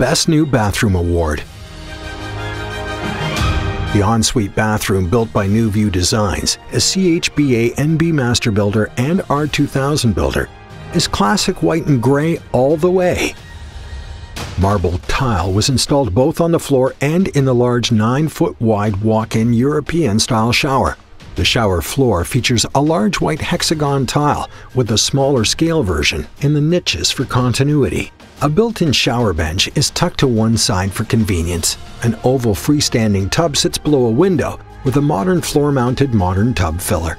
Best New Bathroom Award. The ensuite bathroom built by New View Designs, a CHBA NB Master Builder and R2000 builder, is classic white and gray all the way. Marble tile was installed both on the floor and in the large 9-foot wide walk-in European-style shower. The shower floor features a large white hexagon tile with a smaller scale version in the niches for continuity. A built-in shower bench is tucked to one side for convenience. An oval freestanding tub sits below a window with a modern floor-mounted modern tub filler.